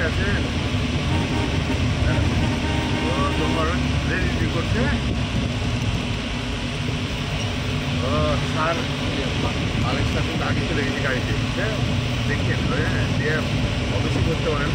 বসে ও তোমার রেডি করছে ও স্যার কিন্তু আগে চলে গেছে গাড়িতে হ্যাঁ দেখেন হ্যাঁ দিয়ে অফিসে করতে পারেন